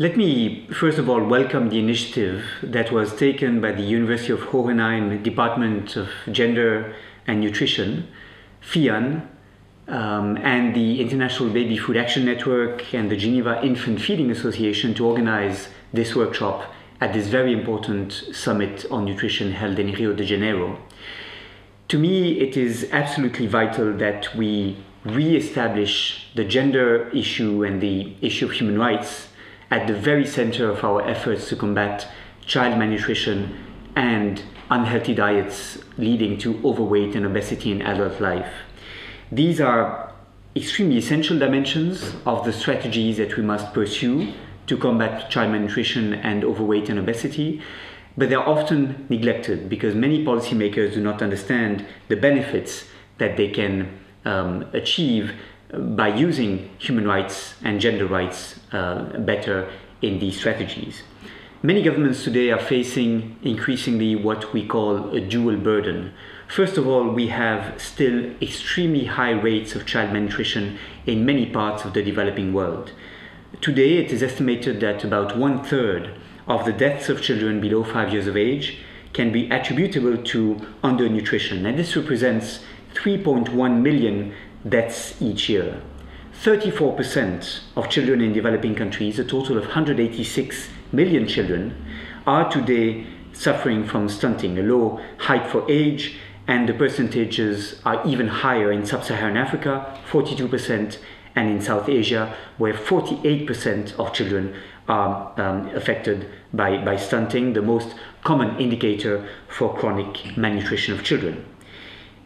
Let me first of all welcome the initiative that was taken by the University of Hohenheim Department of Gender and Nutrition, FIAN, um, and the International Baby Food Action Network and the Geneva Infant Feeding Association to organize this workshop at this very important summit on nutrition held in Rio de Janeiro. To me, it is absolutely vital that we re-establish the gender issue and the issue of human rights at the very center of our efforts to combat child malnutrition and unhealthy diets leading to overweight and obesity in adult life. These are extremely essential dimensions of the strategies that we must pursue to combat child malnutrition and overweight and obesity, but they're often neglected because many policymakers do not understand the benefits that they can um, achieve by using human rights and gender rights uh, better in these strategies. Many governments today are facing increasingly what we call a dual burden. First of all, we have still extremely high rates of child malnutrition in many parts of the developing world. Today, it is estimated that about one third of the deaths of children below five years of age can be attributable to undernutrition, and this represents 3.1 million deaths each year. 34% of children in developing countries, a total of 186 million children, are today suffering from stunting, a low height for age, and the percentages are even higher in sub Saharan Africa, 42%, and in South Asia, where 48% of children are um, affected by, by stunting, the most common indicator for chronic malnutrition of children.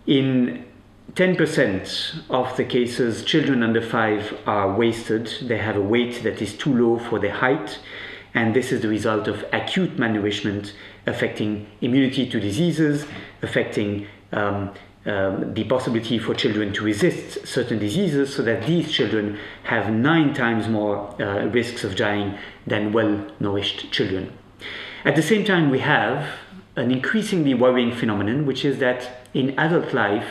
In 10% of the cases, children under five are wasted. They have a weight that is too low for their height, and this is the result of acute malnourishment affecting immunity to diseases, affecting um, um, the possibility for children to resist certain diseases, so that these children have nine times more uh, risks of dying than well nourished children. At the same time, we have an increasingly worrying phenomenon, which is that in adult life,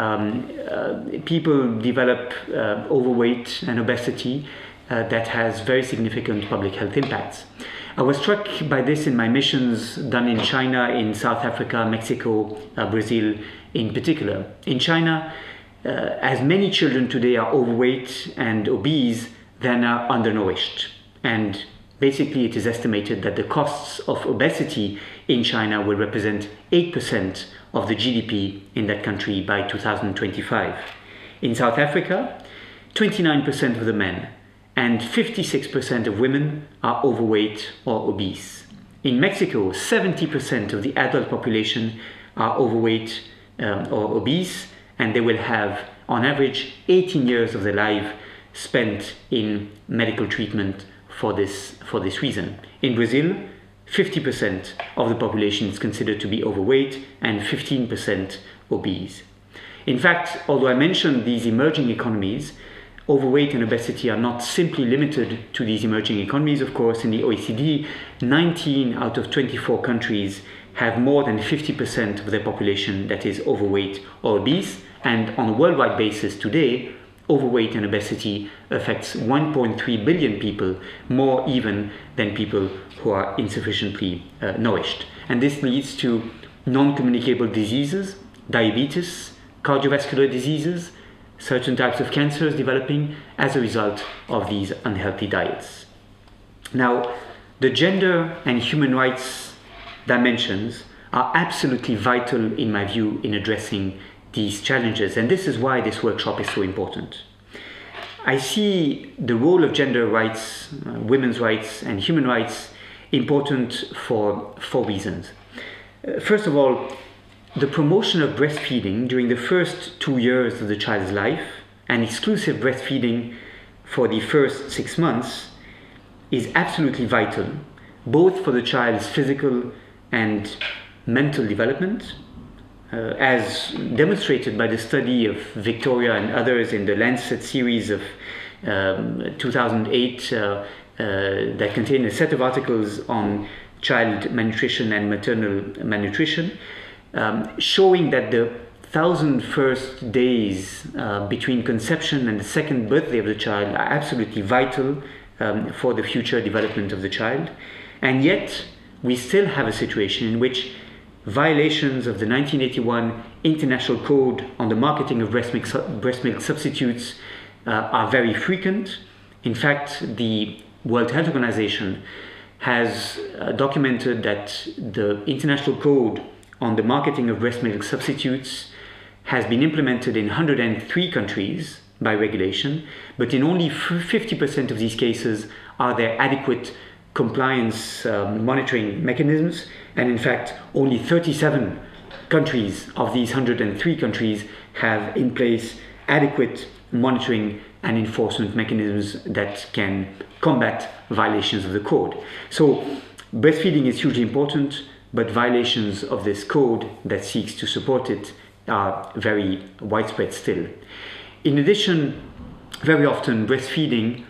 um, uh, people develop uh, overweight and obesity uh, that has very significant public health impacts. I was struck by this in my missions done in China, in South Africa, Mexico, uh, Brazil in particular. In China, uh, as many children today are overweight and obese than are undernourished. And basically, it is estimated that the costs of obesity in China will represent 8% of the GDP in that country by 2025. In South Africa, 29% of the men and 56% of women are overweight or obese. In Mexico, 70% of the adult population are overweight um, or obese, and they will have, on average, 18 years of their life spent in medical treatment for this, for this reason. In Brazil, 50% of the population is considered to be overweight and 15% obese. In fact, although I mentioned these emerging economies, overweight and obesity are not simply limited to these emerging economies. Of course, in the OECD, 19 out of 24 countries have more than 50% of their population that is overweight or obese. And on a worldwide basis today, overweight and obesity affects 1.3 billion people, more even than people who are insufficiently uh, nourished. And this leads to non communicable diseases, diabetes, cardiovascular diseases, certain types of cancers developing as a result of these unhealthy diets. Now, the gender and human rights dimensions are absolutely vital, in my view, in addressing these challenges, and this is why this workshop is so important. I see the role of gender rights, uh, women's rights, and human rights important for four reasons. Uh, first of all, the promotion of breastfeeding during the first two years of the child's life and exclusive breastfeeding for the first six months is absolutely vital, both for the child's physical and mental development uh, as demonstrated by the study of Victora and others in the Lancet series of um, 2008 uh, uh, that contained a set of articles on child malnutrition and maternal malnutrition, um, showing that the thousand first days uh, between conception and the second birthday of the child are absolutely vital um, for the future development of the child. And yet, we still have a situation in which violations of the 1981 International Code on the Marketing of Breast Milk, breast milk Substitutes uh, are very frequent. In fact, the World Health Organization has uh, documented that the International Code on the Marketing of Breast Milk Substitutes has been implemented in 103 countries by regulation, but in only 50% of these cases are there adequate compliance um, monitoring mechanisms, and in fact, only 37 countries of these 103 countries have in place adequate monitoring and enforcement mechanisms that can combat violations of the code. So, breastfeeding is hugely important, but violations of this code that seeks to support it are very widespread still. In addition, very often breastfeeding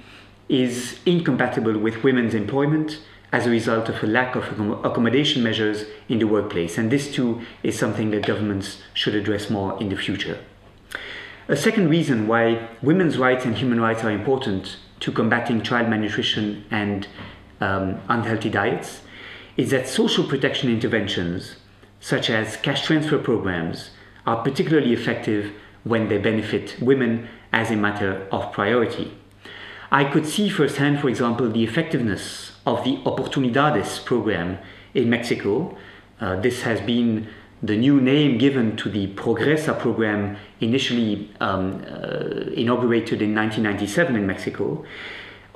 is incompatible with women's employment as a result of a lack of accommodation measures in the workplace, and this too is something that governments should address more in the future. A second reason why women's rights and human rights are important to combating child malnutrition and um, unhealthy diets is that social protection interventions, such as cash transfer programs, are particularly effective when they benefit women as a matter of priority. I could see firsthand, for example, the effectiveness of the Oportunidades program in Mexico. Uh, this has been the new name given to the Progresa program, initially um, uh, inaugurated in 1997 in Mexico.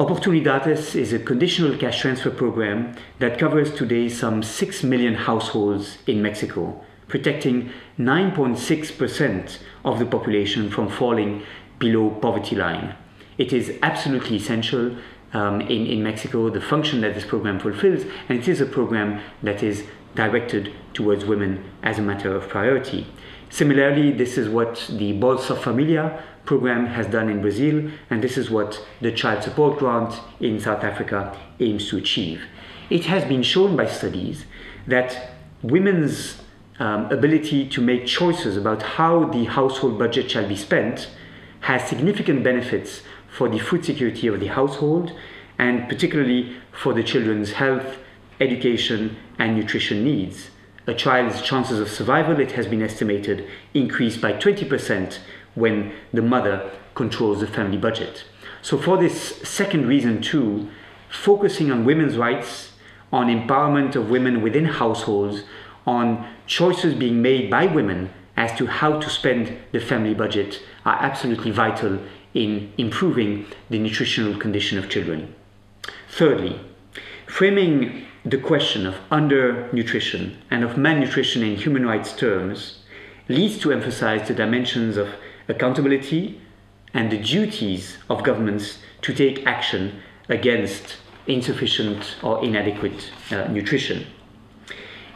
Oportunidades is a conditional cash transfer program that covers today some 6 million households in Mexico, protecting 9.6% of the population from falling below poverty line. It is absolutely essential um, in, in Mexico, the function that this program fulfills, and it is a program that is directed towards women as a matter of priority. Similarly, this is what the Bolsa Familia program has done in Brazil, and this is what the Child Support Grant in South Africa aims to achieve. It has been shown by studies that women's um, ability to make choices about how the household budget shall be spent has significant benefits for the food security of the household and particularly for the children's health, education, and nutrition needs. A child's chances of survival, it has been estimated, increase by 20% when the mother controls the family budget. So, for this second reason, too, focusing on women's rights, on empowerment of women within households, on choices being made by women as to how to spend the family budget are absolutely vital in improving the nutritional condition of children. Thirdly, framing the question of undernutrition and of malnutrition in human rights terms leads to emphasize the dimensions of accountability and the duties of governments to take action against insufficient or inadequate uh, nutrition.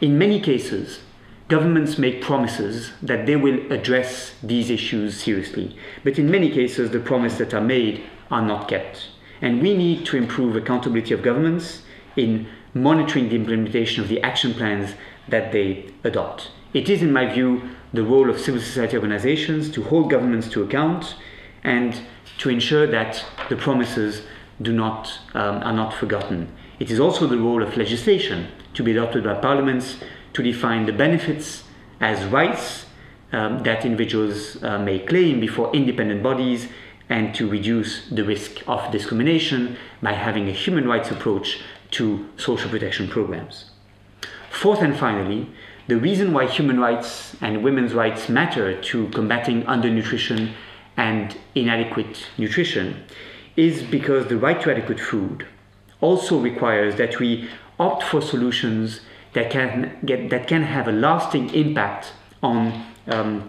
In many cases, governments make promises that they will address these issues seriously. But in many cases, the promises that are made are not kept. And we need to improve accountability of governments in monitoring the implementation of the action plans that they adopt. It is, in my view, the role of civil society organizations to hold governments to account and to ensure that the promises do not, um, are not forgotten. It is also the role of legislation to be adopted by parliaments to define the benefits as rights um, that individuals uh, may claim before independent bodies and to reduce the risk of discrimination by having a human rights approach to social protection programs. Fourth and finally, the reason why human rights and women's rights matter to combating undernutrition and inadequate nutrition is because the right to adequate food also requires that we opt for solutions that can get that can have a lasting impact on um,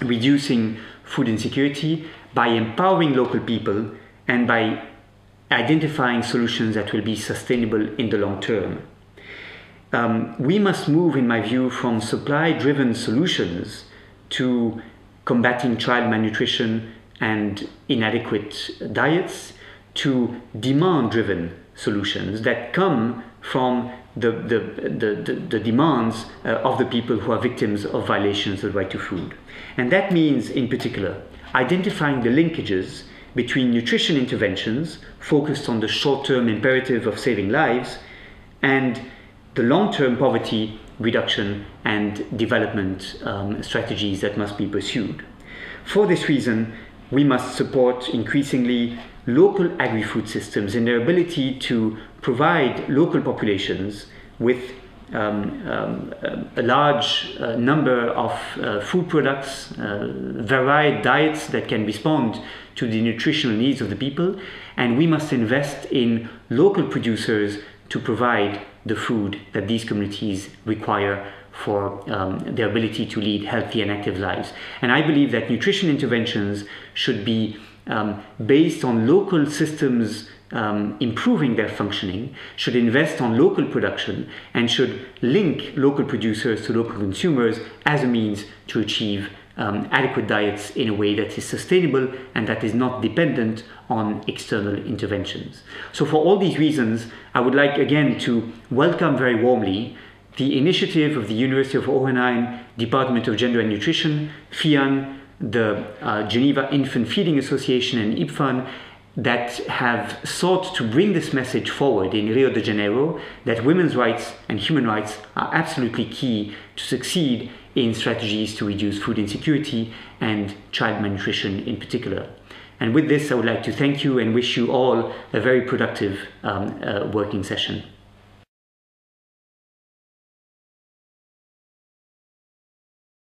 reducing food insecurity by empowering local people and by identifying solutions that will be sustainable in the long term. Um, we must move, in my view, from supply driven solutions to combating child malnutrition and inadequate diets to demand driven solutions that come from the, the, the, the, demands uh, of the people who are victims of violations of the right to food. And that means, in particular, identifying the linkages between nutrition interventions focused on the short term imperative of saving lives and the long term poverty reduction and development um, strategies that must be pursued. For this reason, we must support increasingly local agri food systems in their ability to provide local populations with um, um, a large uh, number of uh, food products, uh, varied diets that can respond to the nutritional needs of the people, and we must invest in local producers to provide the food that these communities require for um, their ability to lead healthy and active lives. And I believe that nutrition interventions should be um, based on local systems um, improving their functioning, should invest on local production, and should link local producers to local consumers as a means to achieve um, adequate diets in a way that is sustainable and that is not dependent on external interventions. So, for all these reasons, I would like again to welcome very warmly the initiative of the University of Hohenheim Department of Gender and Nutrition, FIAN, the uh, Geneva Infant Feeding Association, and IBFAN that have sought to bring this message forward in Rio de Janeiro that women's rights and human rights are absolutely key to succeed in strategies to reduce food insecurity and child malnutrition in particular. And with this, I would like to thank you and wish you all a very productive um, uh, working session.